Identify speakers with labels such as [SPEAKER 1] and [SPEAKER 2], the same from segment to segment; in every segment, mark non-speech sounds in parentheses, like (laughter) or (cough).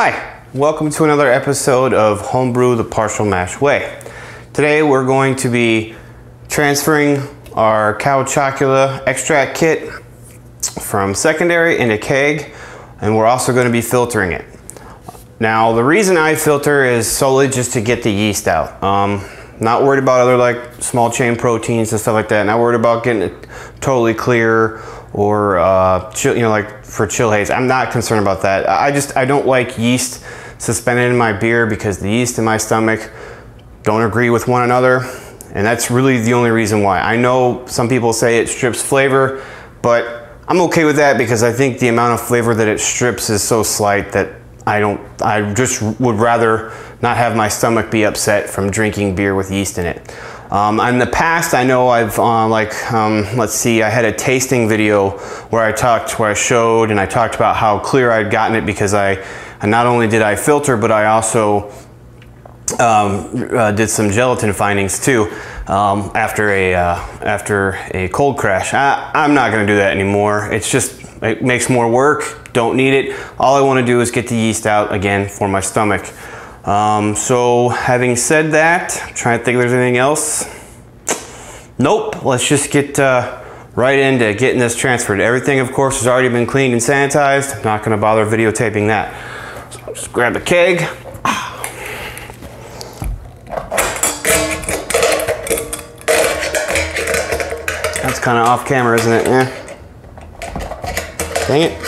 [SPEAKER 1] Hi, welcome to another episode of Homebrew the Partial Mash Way. Today we're going to be transferring our cow chocula extract kit from secondary into keg and we're also going to be filtering it. Now the reason I filter is solely just to get the yeast out. Um, not worried about other like small chain proteins and stuff like that. Not worried about getting it totally clear or uh, chill, you know like for chill haze. I'm not concerned about that. I just I don't like yeast suspended in my beer because the yeast in my stomach don't agree with one another. And that's really the only reason why. I know some people say it strips flavor, but I'm okay with that because I think the amount of flavor that it strips is so slight that I don't, I just would rather not have my stomach be upset from drinking beer with yeast in it. Um, in the past, I know I've uh, like, um, let's see, I had a tasting video where I talked, where I showed and I talked about how clear I'd gotten it because I, not only did I filter, but I also um, uh, did some gelatin finings too um, after a uh, after a cold crash. I, I'm not going to do that anymore. It's just it makes more work. Don't need it. All I want to do is get the yeast out again for my stomach. Um, so having said that, I'm trying to think if there's anything else. Nope. Let's just get uh, right into getting this transferred. Everything, of course, has already been cleaned and sanitized. I'm not going to bother videotaping that. So I'll just grab the keg. That's kind of off camera, isn't it? Yeah. Dang it.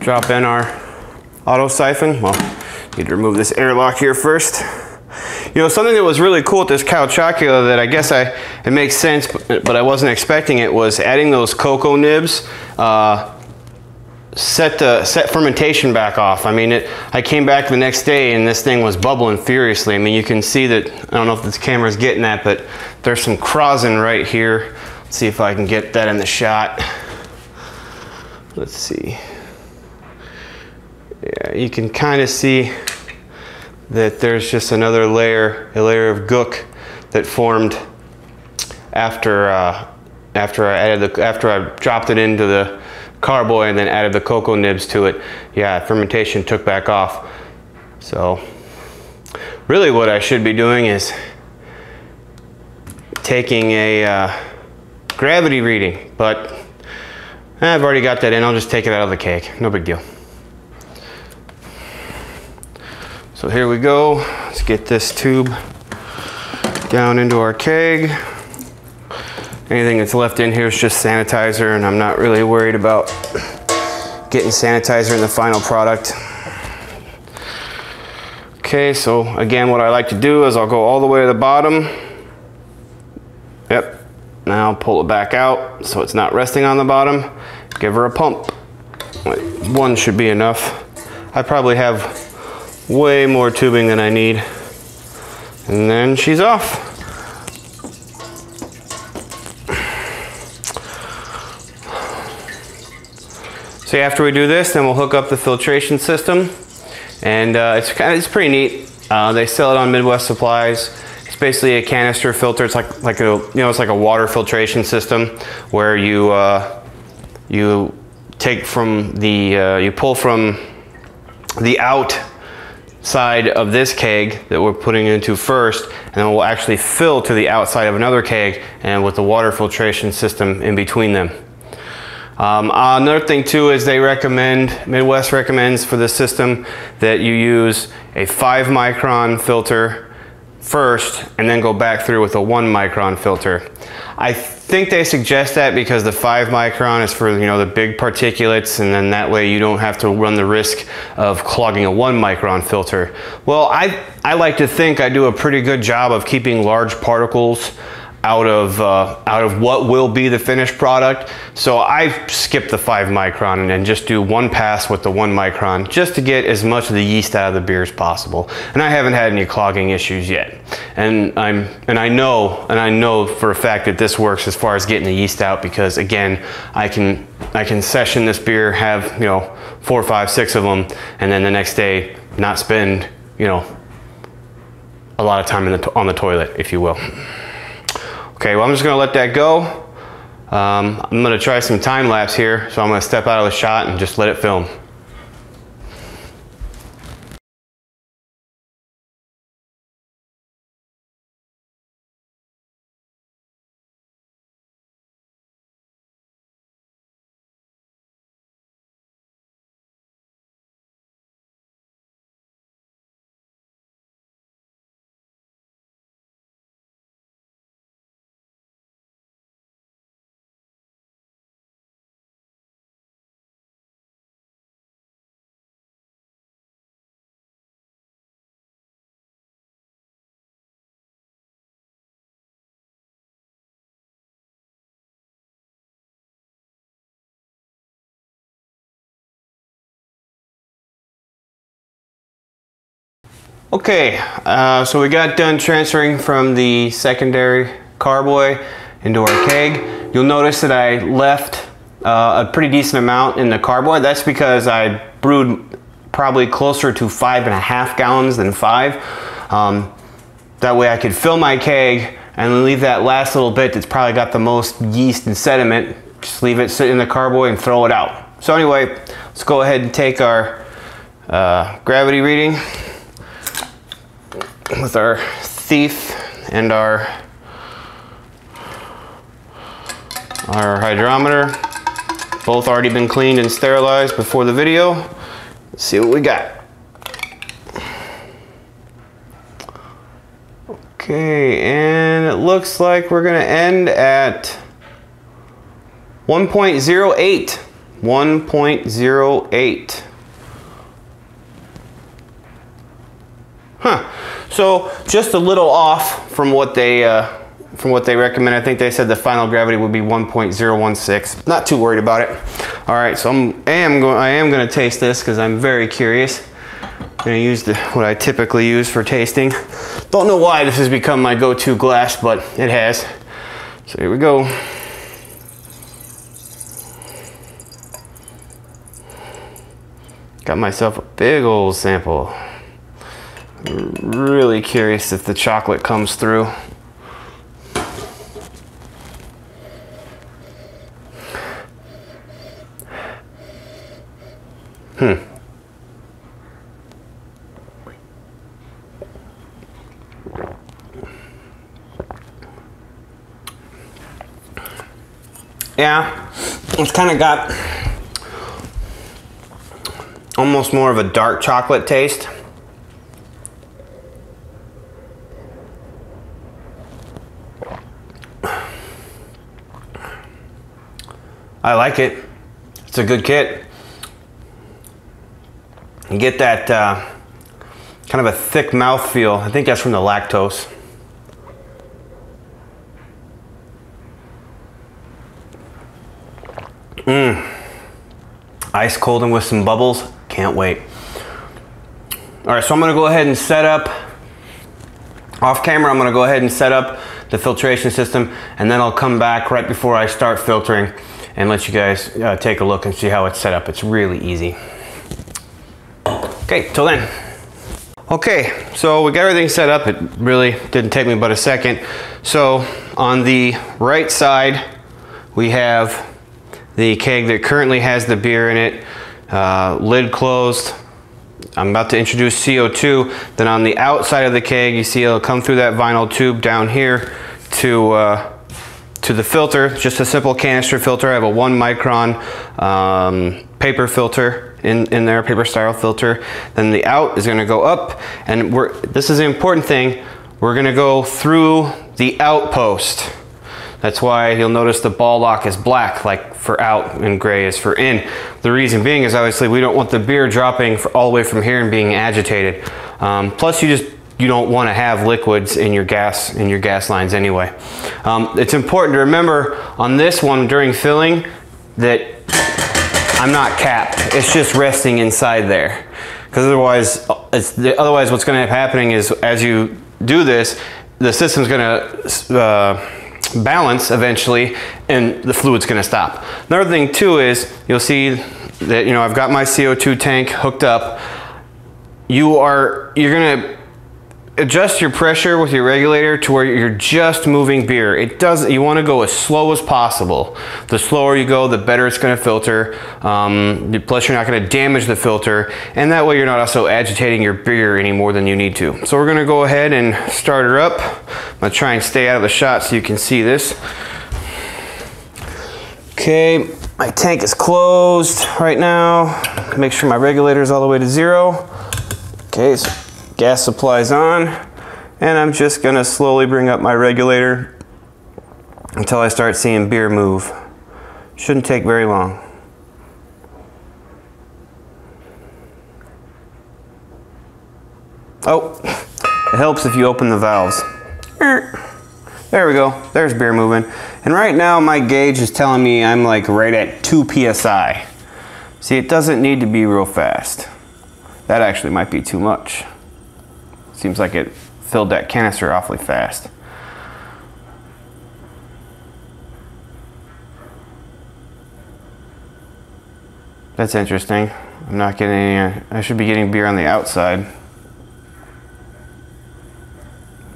[SPEAKER 1] Drop in our auto siphon. Well, need to remove this airlock here first. You know, something that was really cool with this cow chocula that I guess I it makes sense, but, I wasn't expecting it was adding those cocoa nibs. Uh, set the set fermentation back off. I mean, it. I came back the next day and this thing was bubbling furiously. I mean, you can see that. I don't know if this camera's getting that, but there's some krausen right here. Let's see if I can get that in the shot. Let's see. You can kind of see that there's just another layer, a layer of gook that formed after uh, after I added the after I dropped it into the carboy and then added the cocoa nibs to it. Yeah, fermentation took back off. So really what I should be doing is taking a uh, gravity reading, but I've already got that in. I'll just take it out of the keg. No big deal. So here we go. Let's get this tube down into our keg. Anything that's left in here is just sanitizer and I'm not really worried about getting sanitizer in the final product. Okay, so again, what I like to do is I'll go all the way to the bottom. Yep, now pull it back out so it's not resting on the bottom. Give her a pump. One should be enough. I probably have way more tubing than I need. And then she's off. So after we do this, then we'll hook up the filtration system. And uh, it's, kind of, it's pretty neat. Uh, they sell it on Midwest Supplies. It's basically a canister filter. It's like, like a, you know, it's like a water filtration system where you, uh, you take from the, uh, you pull from the out side of this keg that we're putting into first and then we'll actually fill to the outside of another keg and with the water filtration system in between them. Um, another thing too is they recommend, Midwest recommends for the system that you use a five micron filter first and then go back through with a one micron filter. I think they suggest that because the five micron is for you know the big particulates and then that way you don't have to run the risk of clogging a one micron filter. Well, I, I like to think I do a pretty good job of keeping large particles out of uh, out of what will be the finished product. So I skip the five micron and just do one pass with the one micron just to get as much of the yeast out of the beer as possible. And I haven't had any clogging issues yet. And I'm and I know and I know for a fact that this works as far as getting the yeast out because again I can I can session this beer, have you know four, five, six of them, and then the next day not spend you know a lot of time the on the toilet, if you will. Okay, well I'm just gonna let that go. Um, I'm gonna try some time lapse here, so I'm gonna step out of the shot and just let it film. Okay, uh, so we got done transferring from the secondary carboy into our keg. You'll notice that I left uh, a pretty decent amount in the carboy. That's because I brewed probably closer to five and a half gallons than five. Um, that way I could fill my keg and leave that last little bit that's probably got the most yeast and sediment. Just leave it sit in the carboy and throw it out. So anyway, let's go ahead and take our uh, gravity reading with our thief and our our hydrometer. Both already been cleaned and sterilized before the video. Let's see what we got. Okay, and it looks like we're gonna end at 1.08. 1.08. Huh. So just a little off from what they uh, from what they recommend. I think they said the final gravity would be 1.016. Not too worried about it. All right, so I'm I am going I am going to taste this because I'm very curious. I'm going to use the, what I typically use for tasting. Don't know why this has become my go-to glass, but it has. So here we go. Got myself a big old sample. Really curious if the chocolate comes through. Hmm. Yeah, it's kind of got almost more of a dark chocolate taste. I like it. It's a good kit. You get that uh, kind of a thick mouth feel. I think that's from the lactose. Mmm. Ice cold and with some bubbles. Can't wait. All right, so I'm gonna go ahead and set up, off camera, I'm gonna go ahead and set up the filtration system and then I'll come back right before I start filtering and let you guys uh, take a look and see how it's set up. It's really easy. Okay, till then. Okay, so we got everything set up. It really didn't take me but a second. So on the right side, we have the keg that currently has the beer in it, uh, lid closed. I'm about to introduce CO2. Then on the outside of the keg, you see it'll come through that vinyl tube down here to uh, to the filter, just a simple canister filter. I have a one micron um, paper filter in, in there, paper style filter. Then the out is gonna go up and we're, this is the important thing. We're gonna go through the outpost. That's why you'll notice the ball lock is black, like for out and gray is for in. The reason being is obviously we don't want the beer dropping all the way from here and being agitated. Um, plus you just you don't want to have liquids in your gas in your gas lines anyway. Um, it's important to remember on this one during filling that I'm not capped. It's just resting inside there because otherwise, it's, otherwise what's going to be happening is as you do this, the system's going to uh, balance eventually and the fluid's going to stop. Another thing too is you'll see that you know I've got my CO2 tank hooked up. You are you're going to adjust your pressure with your regulator to where you're just moving beer. It does. You want to go as slow as possible. The slower you go, the better it's going to filter. Um, plus, you're not going to damage the filter, and that way you're not also agitating your beer any more than you need to. So we're going to go ahead and start her up. I'm to try and stay out of the shot so you can see this. Okay, my tank is closed right now. Make sure my regulator is all the way to zero. Okay, so gas supply's on and I'm just gonna slowly bring up my regulator until I start seeing beer move. Shouldn't take very long. Oh, it helps if you open the valves. There we go, there's beer moving. And right now my gauge is telling me I'm like right at 2 PSI. See, it doesn't need to be real fast. That actually might be too much. Seems like it filled that canister awfully fast. That's interesting. I'm not getting any, uh, I should be getting beer on the outside.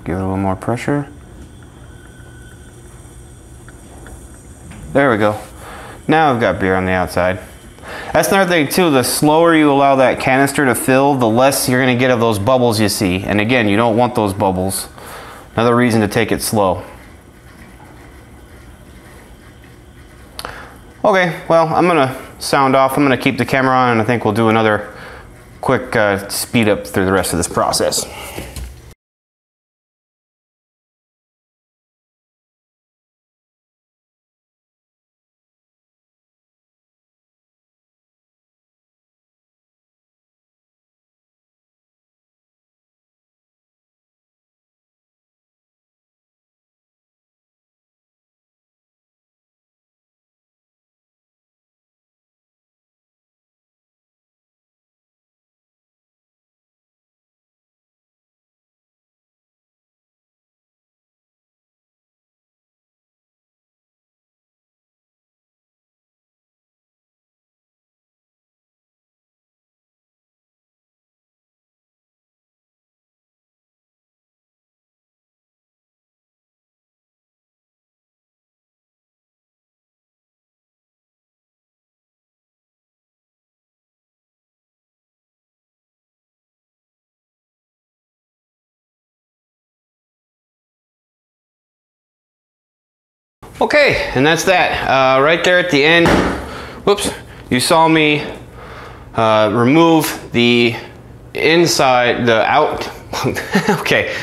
[SPEAKER 1] Give it a little more pressure. There we go. Now I've got beer on the outside. That's another thing too, the slower you allow that canister to fill, the less you're gonna get of those bubbles you see. And again, you don't want those bubbles. Another reason to take it slow. Okay, well, I'm gonna sound off. I'm gonna keep the camera on and I think we'll do another quick uh, speed up through the rest of this process. Okay, and that's that. Uh, right there at the end, whoops, you saw me uh, remove the inside, the out, (laughs) okay,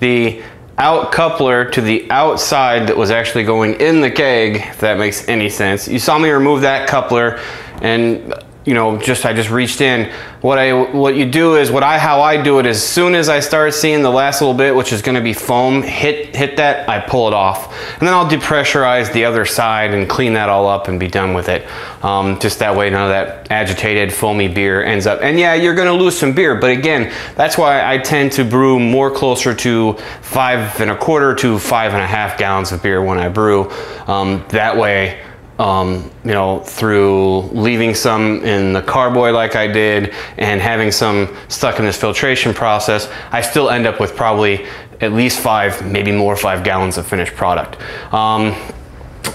[SPEAKER 1] the out coupler to the outside that was actually going in the keg, if that makes any sense. You saw me remove that coupler and you know, just I just reached in. What I what you do is what I how I do it as soon as I start seeing the last little bit, which is going to be foam, hit hit that, I pull it off, and then I'll depressurize the other side and clean that all up and be done with it. Um, just that way, none of that agitated foamy beer ends up. And yeah, you're going to lose some beer, but again, that's why I tend to brew more closer to five and a quarter to five and a half gallons of beer when I brew. Um, that way um, you know, through leaving some in the carboy like I did and having some stuck in this filtration process, I still end up with probably at least five, maybe more five gallons of finished product. Um,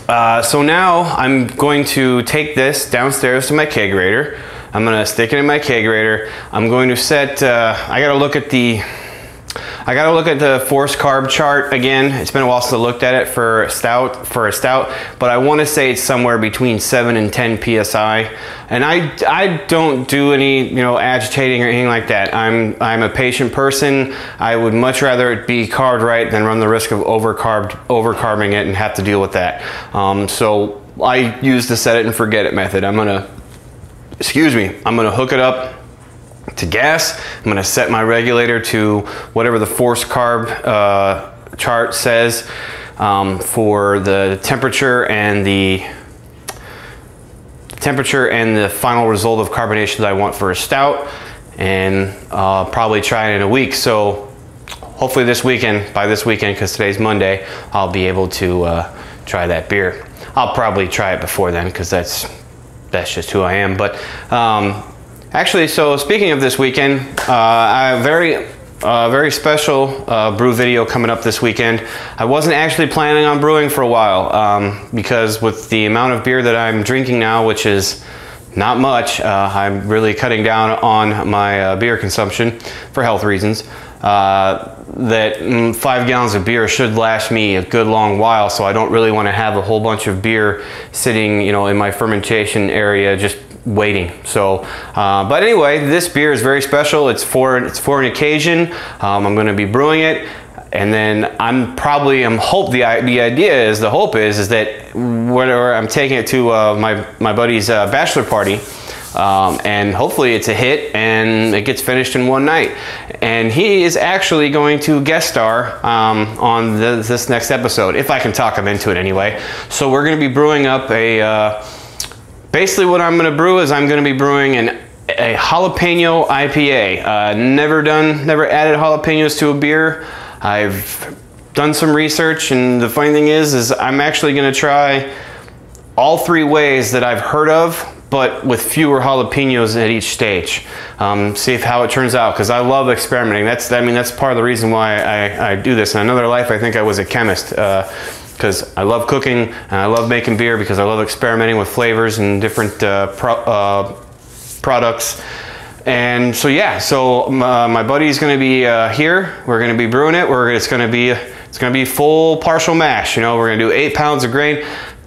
[SPEAKER 1] uh, so now I'm going to take this downstairs to my kegerator. I'm gonna stick it in my kegerator. I'm going to set, uh, I gotta look at the I gotta look at the forced carb chart again. It's been a while since I looked at it for stout, for a stout, but I wanna say it's somewhere between seven and 10 PSI. And I, I don't do any, you know, agitating or anything like that. I'm, I'm a patient person. I would much rather it be carbed right than run the risk of overcarbed, overcarbing it and have to deal with that. Um, so I use the set it and forget it method. I'm gonna, excuse me, I'm gonna hook it up to gas. I'm gonna set my regulator to whatever the force carb uh, chart says um, for the temperature and the temperature and the final result of carbonation that I want for a stout and uh, probably try it in a week. So hopefully this weekend, by this weekend, because today's Monday, I'll be able to uh, try that beer. I'll probably try it before then because that's that's just who I am. But um, Actually, so speaking of this weekend, uh, I have very uh, very special uh, brew video coming up this weekend. I wasn't actually planning on brewing for a while um, because with the amount of beer that I'm drinking now, which is not much, uh, I'm really cutting down on my uh, beer consumption for health reasons. Uh, that mm, five gallons of beer should last me a good long while, so I don't really want to have a whole bunch of beer sitting, you know, in my fermentation area just waiting. So, uh, but anyway, this beer is very special. It's for it's for an occasion. Um, I'm going to be brewing it, and then I'm probably I'm hope the the idea is the hope is is that whenever I'm taking it to uh, my my buddy's uh, bachelor party. Um, and hopefully it's a hit and it gets finished in one night. And he is actually going to guest star um, on the, this next episode, if I can talk him into it anyway. So we're going to be brewing up a uh, Basically what I'm gonna brew is I'm gonna be brewing an a jalapeno IPA. Uh, never done, never added jalapenos to a beer. I've done some research and the funny thing is, is I'm actually gonna try all three ways that I've heard of, but with fewer jalapenos at each stage. Um, see if how it turns out, because I love experimenting. That's, I mean, that's part of the reason why I, I do this. In another life, I think I was a chemist. Because I love cooking and I love making beer because I love experimenting with flavors and different uh, pro uh, products. And so yeah, so uh, my buddy's gonna be uh, here. We're gonna be brewing it. We're it's gonna be it's gonna be full partial mash. You know, we're gonna do eight pounds of grain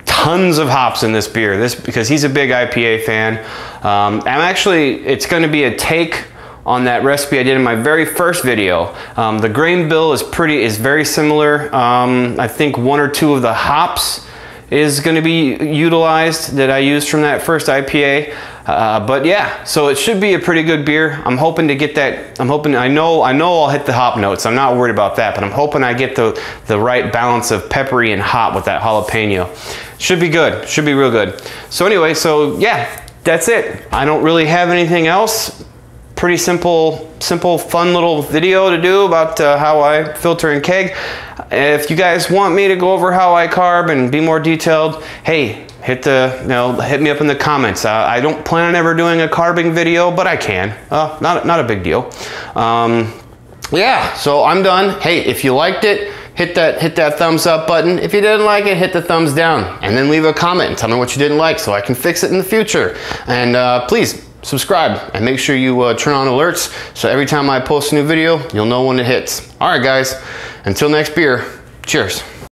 [SPEAKER 1] tons of hops in this beer. This because he's a big IPA fan. Um, I'm actually, it's going to be a take on that recipe I did in my very first video. Um, the grain bill is pretty, is very similar. Um, I think one or two of the hops is going to be utilized that I used from that first IPA. Uh, but yeah, so it should be a pretty good beer. I'm hoping to get that. I'm hoping. I know. I know I'll hit the hop notes. I'm not worried about that. But I'm hoping I get the the right balance of peppery and hot with that jalapeno. Should be good. Should be real good. So anyway, so yeah, that's it. I don't really have anything else. Pretty simple, simple, fun little video to do about uh, how I filter and keg. If you guys want me to go over how I carb and be more detailed, hey, hit the, you know, hit me up in the comments. Uh, I don't plan on ever doing a carbing video, but I can. Uh, not, not a big deal. Um, yeah, so I'm done. Hey, if you liked it, hit that hit that thumbs up button. If you didn't like it, hit the thumbs down, and then leave a comment and tell me what you didn't like so I can fix it in the future. And uh, please subscribe and make sure you uh, turn on alerts so every time I post a new video, you'll know when it hits. All right, guys. Until next beer. Cheers.